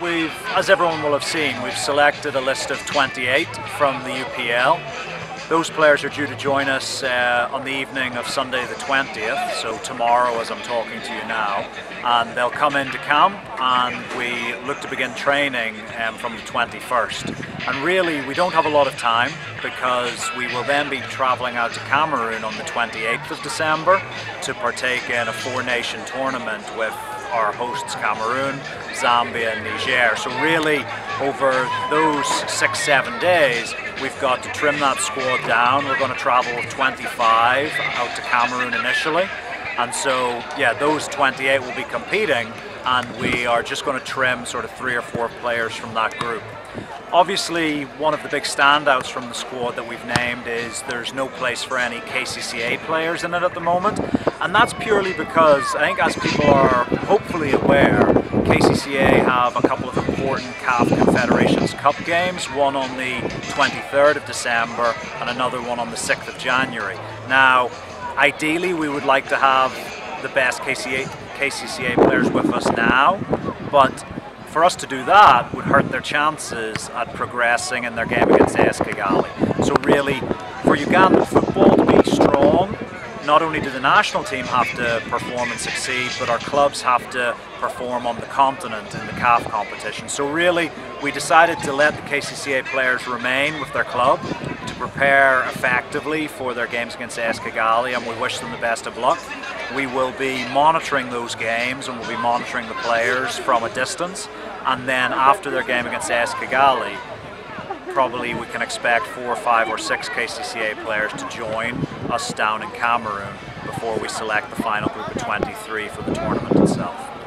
we've, as everyone will have seen, we've selected a list of 28 from the UPL. Those players are due to join us uh, on the evening of Sunday the 20th, so tomorrow as I'm talking to you now. And they'll come into camp and we look to begin training um, from the 21st. And really, we don't have a lot of time because we will then be travelling out to Cameroon on the 28th of December to partake in a four nation tournament with our hosts Cameroon, Zambia, and Niger. So, really, over those six, seven days, we've got to trim that squad down. We're going to travel with 25 out to Cameroon initially. And so, yeah, those 28 will be competing, and we are just going to trim sort of three or four players from that group. Obviously, one of the big standouts from the squad that we've named is there's no place for any KCCA players in it at the moment, and that's purely because I think, as people are hopefully aware, KCCA have a couple of important CAF Confederations Cup games, one on the 23rd of December and another one on the 6th of January. Now, ideally, we would like to have the best KCCA, KCCA players with us now, but for us to do that would hurt their chances at progressing in their game against AS Kigali. So really, for Ugandan football to be strong, not only do the national team have to perform and succeed, but our clubs have to perform on the continent in the CAF competition. So really, we decided to let the KCCA players remain with their club to prepare effectively for their games against AS Kigali, and we wish them the best of luck. We will be monitoring those games and we'll be monitoring the players from a distance. And then after their game against AS Kigali, probably we can expect four, or five, or six KCCA players to join us down in Cameroon before we select the final group of 23 for the tournament itself.